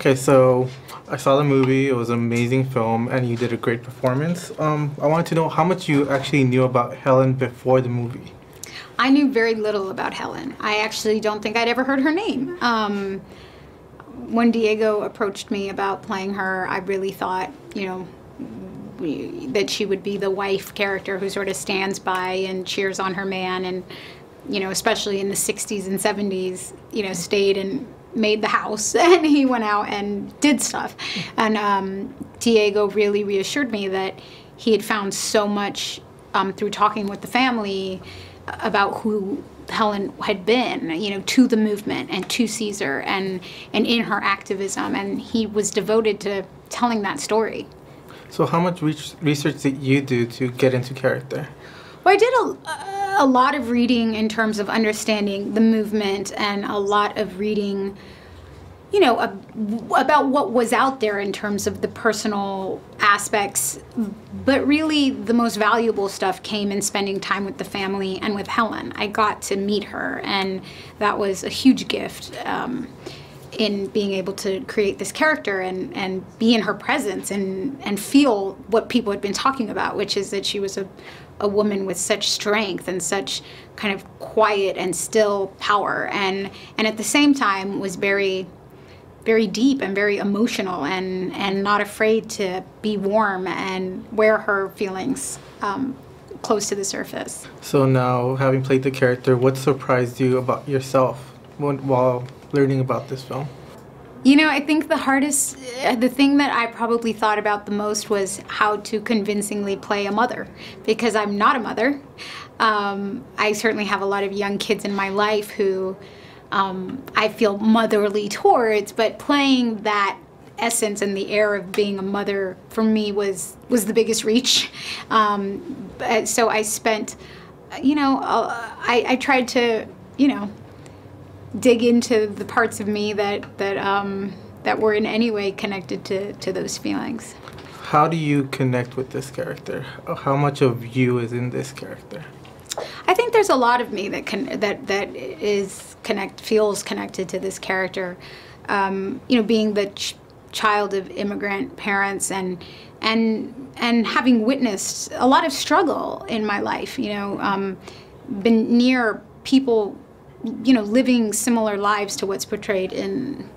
Okay, so I saw the movie. It was an amazing film, and you did a great performance. Um, I wanted to know how much you actually knew about Helen before the movie. I knew very little about Helen. I actually don't think I'd ever heard her name. Um, when Diego approached me about playing her, I really thought, you know, that she would be the wife character who sort of stands by and cheers on her man, and you know, especially in the '60s and '70s, you know, stayed and made the house, and he went out and did stuff. And um, Diego really reassured me that he had found so much um, through talking with the family about who Helen had been, you know, to the movement and to Cesar and and in her activism, and he was devoted to telling that story. So, how much research did you do to get into character? Well, I did a, a lot of reading in terms of understanding the movement and a lot of reading you know, about what was out there in terms of the personal aspects. But really, the most valuable stuff came in spending time with the family and with Helen. I got to meet her, and that was a huge gift. Um, in being able to create this character and, and be in her presence and, and feel what people had been talking about, which is that she was a, a woman with such strength and such kind of quiet and still power and and at the same time was very very deep and very emotional and, and not afraid to be warm and wear her feelings um, close to the surface. So now, having played the character, what surprised you about yourself while learning about this film? You know, I think the hardest, uh, the thing that I probably thought about the most was how to convincingly play a mother, because I'm not a mother. Um, I certainly have a lot of young kids in my life who um, I feel motherly towards, but playing that essence and the air of being a mother for me was was the biggest reach. Um, so I spent, you know, uh, I, I tried to, you know, dig into the parts of me that that um, that were in any way connected to to those feelings. How do you connect with this character? How much of you is in this character? I think there's a lot of me that can that that is connect feels connected to this character. Um, you know, being the ch- child of immigrant parents and and and having witnessed a lot of struggle in my life. You know, um, been near people, you know, living similar lives to what's portrayed in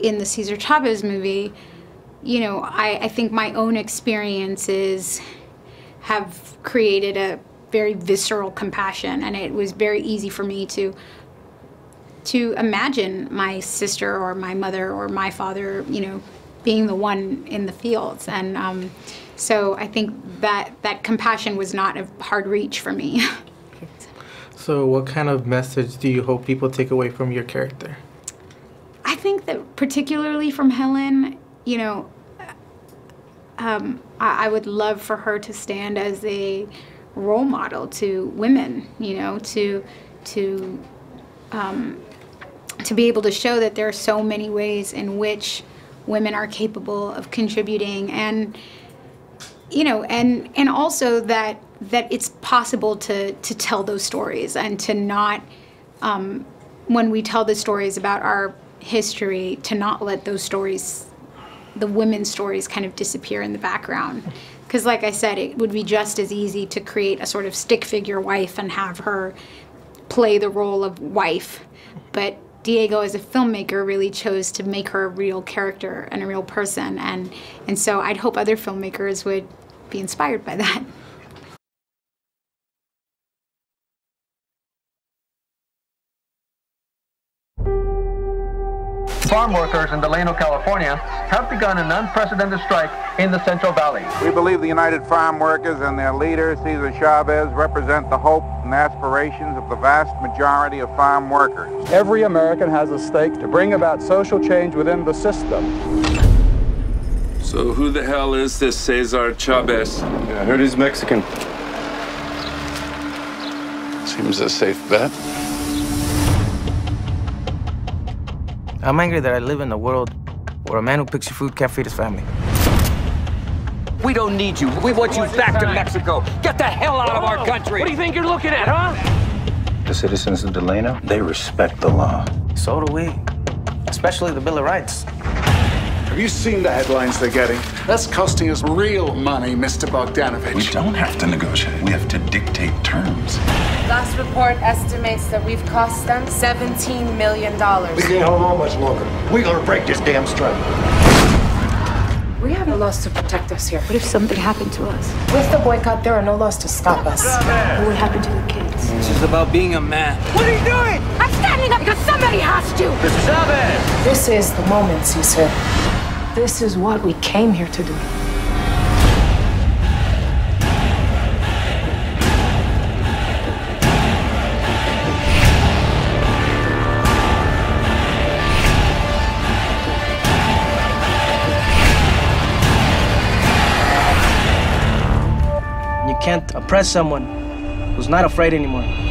in the Cesar Chavez movie. You know, I, I think my own experiences have created a very visceral compassion, and it was very easy for me to to imagine my sister or my mother or my father, you know, being the one in the fields. And um, so I think that that compassion was not a hard reach for me. so, what kind of message do you hope people take away from your character? I think that particularly from Helen, you know, um, I, I would love for her to stand as a role model to women, you know, to to um, to be able to show that there are so many ways in which women are capable of contributing and you know and and also that that it's possible to to tell those stories and to not um, when we tell the stories about our history to not let those stories the women's stories kind of disappear in the background because, like I said, it would be just as easy to create a sort of stick figure wife and have her play the role of wife. But Diego, as a filmmaker, really chose to make her a real character and a real person. And, and so I'd hope other filmmakers would be inspired by that. Farm workers in Delano, California have begun an unprecedented strike in the Central Valley. We believe the United Farm Workers and their leader, Cesar Chavez, represent the hope and aspirations of the vast majority of farm workers. Every American has a stake to bring about social change within the system. So who the hell is this Cesar Chavez? Yeah, I heard he's Mexican. Seems a safe bet. I'm angry that I live in a world where a man who picks your food can't feed his family. We don't need you. We want you back to Mexico. Get the hell out of our country. What do you think you're looking at, huh? The citizens of Delano, they respect the law. So do we, especially the Bill of Rights. Have you seen the headlines they're getting? That's costing us real money, Mr. Bogdanovich. We don't have to negotiate. We have to dictate terms. Last report estimates that we've cost them $17 million. We can't hold on much longer. We're gonna break this damn strike. We have no laws to protect us here. What if something happened to us? With the boycott, there are no laws to stop us. What would happen to the kids? This is about being a man. What are you doing? I'm standing up because somebody has to. Chavez! This is the moment, Cesar. This is what we came here to do. You can't oppress someone who's not afraid anymore.